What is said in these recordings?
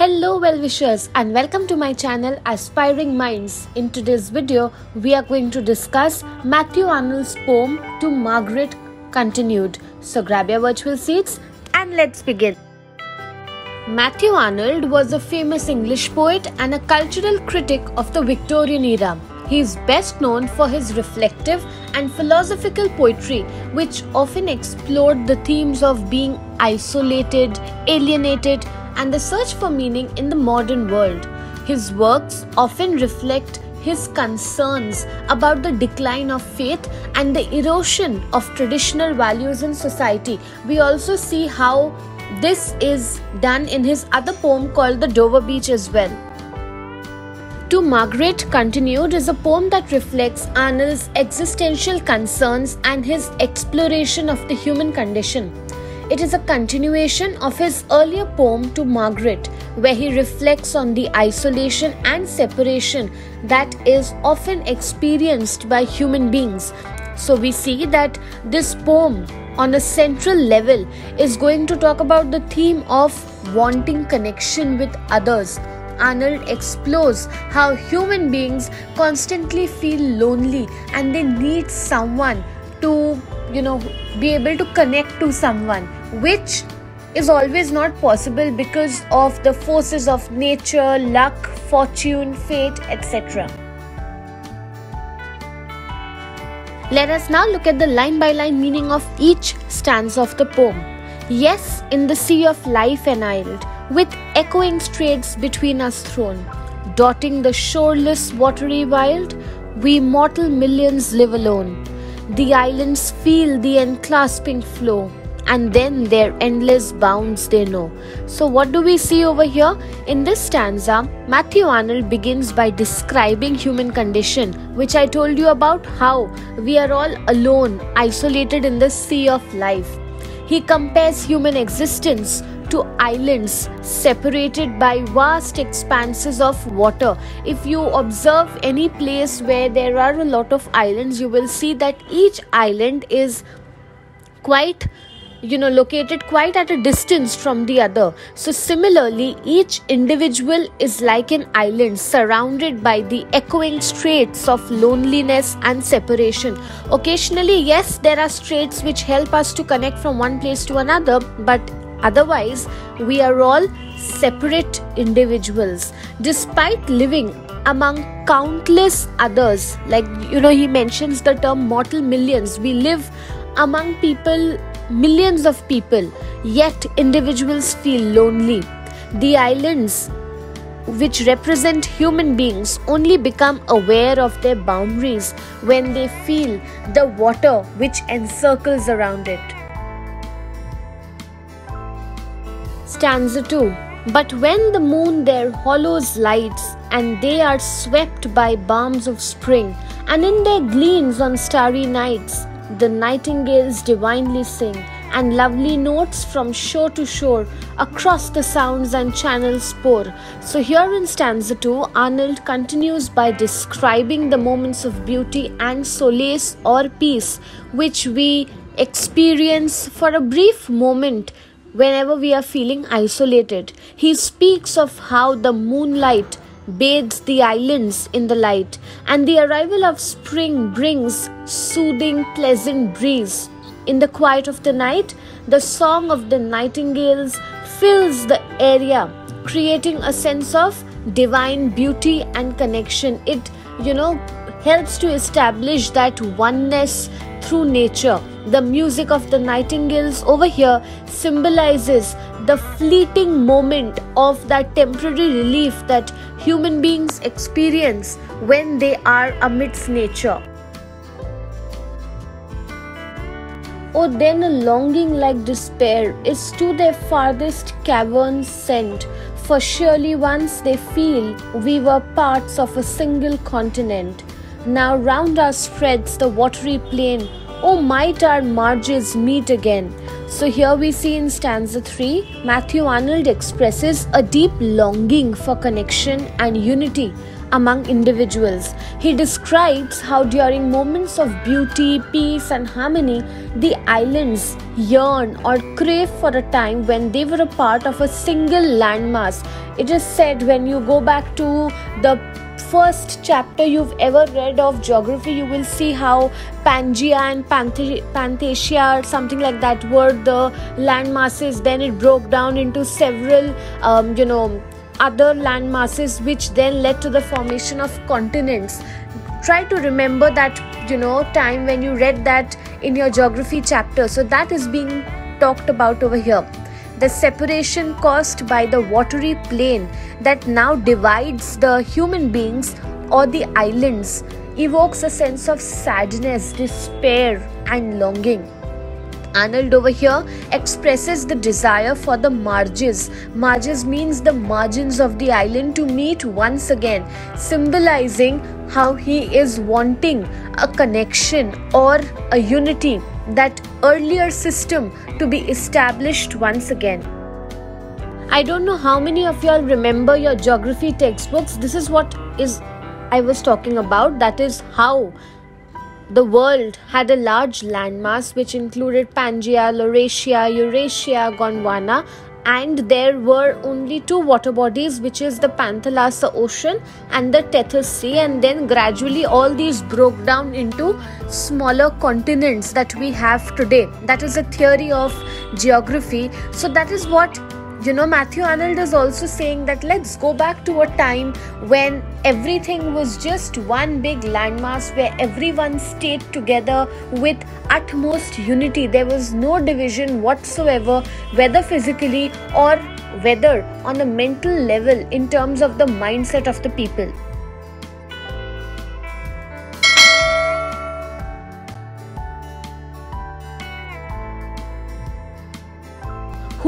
Hello well-wishers and welcome to my channel Aspiring Minds. In today's video, we are going to discuss Matthew Arnold's poem To Marguerite continued. So grab your virtual seats and let's begin. Matthew Arnold was a famous English poet and a cultural critic of the Victorian era. He is best known for his reflective and philosophical poetry, which often explored the themes of being isolated, alienated, and the search for meaning in the modern world. His works often reflect his concerns about the decline of faith and the erosion of traditional values in society. We also see how this is done in his other poem called The Dover Beach as well. To Marguerite Continued is a poem that reflects Arnold's existential concerns and his exploration of the human condition. It is a continuation of his earlier poem to Marguerite, where he reflects on the isolation and separation that is often experienced by human beings. So, we see that this poem, on a central level, is going to talk about the theme of wanting connection with others. Arnold explores how human beings constantly feel lonely and they need someone to you know be able to connect to someone which is always not possible because of the forces of nature luck fortune fate etc let us now look at the line by line meaning of each stanza of the poem. Yes in the sea of life enisled with echoing straits between us thrown dotting the shoreless watery wild we mortal millions live alone. The islands feel the enclasping flow, and then their endless bounds they know. So, what do we see over here? In this stanza, Matthew Arnold begins by describing human condition, which I told you about how we are all alone, isolated in the sea of life. He compares human existence to islands separated by vast expanses of water. If you observe any place where there are a lot of islands, you will see that each island is quite you know located quite at a distance from the other so similarly each individual is like an island surrounded by the echoing straits of loneliness and separation occasionally yes there are straits which help us to connect from one place to another but Otherwise, we are all separate individuals. Despite living among countless others, like you know, he mentions the term mortal millions, we live among people, millions of people, yet individuals feel lonely. The islands which represent human beings only become aware of their boundaries when they feel the water which encircles around it. Stanza 2 But when the moon their hollows lights, and they are swept by balms of spring, and in their gleams on starry nights, the nightingales divinely sing, and lovely notes from shore to shore across the sounds and channels pour. So, here in stanza 2, Arnold continues by describing the moments of beauty and solace or peace which we experience for a brief moment whenever we are feeling isolated. He speaks of how the moonlight bathes the islands in the light, and the arrival of spring brings soothing, pleasant breeze. In the quiet of the night, the song of the nightingales fills the area, creating a sense of divine beauty and connection. It, you know, helps to establish that oneness through nature. The music of the nightingales over here symbolizes the fleeting moment of that temporary relief that human beings experience when they are amidst nature. Oh, then a longing like despair is to their farthest caverns sent, for surely once they feel we were parts of a single continent. Now round us spreads the watery plain. Oh, might our marges meet again. So, here we see in stanza 3, Matthew Arnold expresses a deep longing for connection and unity among individuals. He describes how during moments of beauty, peace, and harmony, the islands yearn or crave for a time when they were a part of a single landmass. It is said when you go back to the first chapter you've ever read of geography, you will see how Pangaea and Panthea, or something like that, were the land masses. Then it broke down into several, um, you know, other land masses, which then led to the formation of continents. Try to remember that, you know, time when you read that in your geography chapter. So that is being talked about over here the separation caused by the watery plain that now divides the human beings or the islands evokes a sense of sadness, despair, and longing. Arnold over here expresses the desire for the marges. Marges means the margins of the island to meet once again, symbolizing how he is wanting a connection or a unity that earlier system to be established once again. I don't know how many of y'all remember your geography textbooks. This is what is I was talking about. That is how the world had a large landmass which included Pangaea, Laurasia, Eurasia, Gondwana, and there were only two water bodies which is the panthalassa ocean and the tethys sea. And then gradually all these broke down into smaller continents that we have today. That is a theory of geography. So that is what you know matthew arnold is also saying that let's go back to a time when everything was just one big landmass where everyone stayed together with utmost unity. There was no division whatsoever whether physically or whether on a mental level in terms of the mindset of the people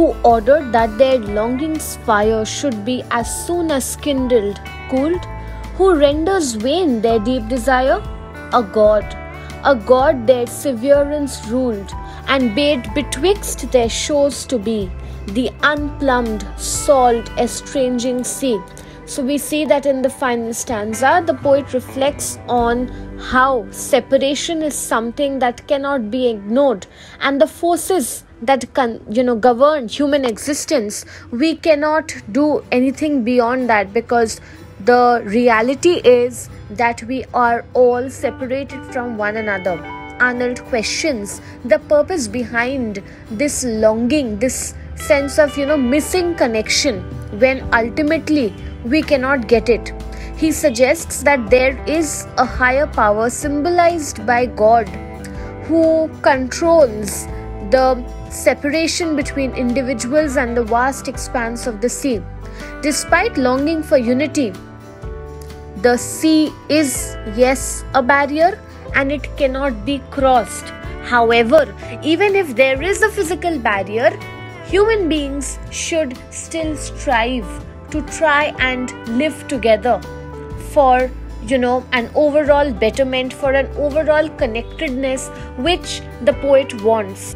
who ordered that their longing's fire should be as soon as kindled, cooled, who renders vain their deep desire? A God, a God their severance ruled, and bade betwixt their shores to be the unplumbed, salt, estranging sea. So we see that in the final stanza, the poet reflects on how separation is something that cannot be ignored, and the forces that can you know govern human existence we cannot do anything beyond that because the reality is that we are all separated from one another. Arnold questions the purpose behind this longing this sense of you know missing connection when ultimately we cannot get it. He suggests that there is a higher power symbolized by god who controls the separation between individuals and the vast expanse of the sea. Despite longing for unity, the sea is, yes, a barrier and it cannot be crossed. However, even if there is a physical barrier, human beings should still strive to try and live together for you know an overall betterment for an overall connectedness which the poet wants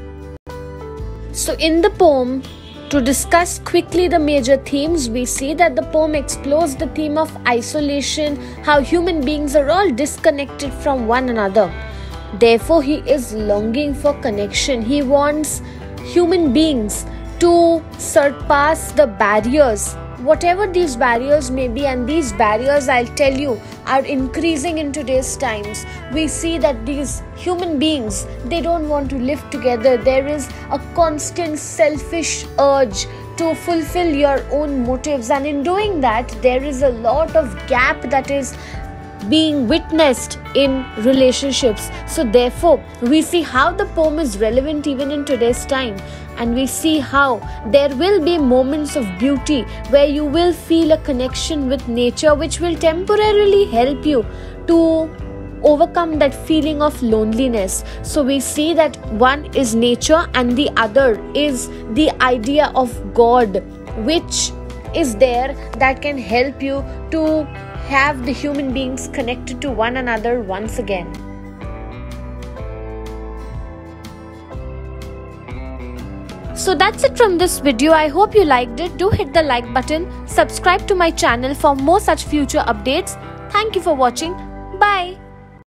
so, in the poem, to discuss quickly the major themes, we see that the poem explores the theme of isolation, how human beings are all disconnected from one another. Therefore, he is longing for connection. He wants human beings to surpass the barriers whatever these barriers may be and these barriers i'll tell you are increasing in today's times. We see that these human beings they don't want to live together. There is a constant selfish urge to fulfill your own motives. And in doing that there is a lot of gap that is being witnessed in relationships so therefore we see how the poem is relevant even in today's time and we see how there will be moments of beauty where you will feel a connection with nature which will temporarily help you to overcome that feeling of loneliness. So we see that one is nature and the other is the idea of God, which is there that can help you to have the human beings connected to one another once again. So that's it from this video. I hope you liked it. Do hit the like button, subscribe to my channel for more such future updates. Thank you for watching. Bye.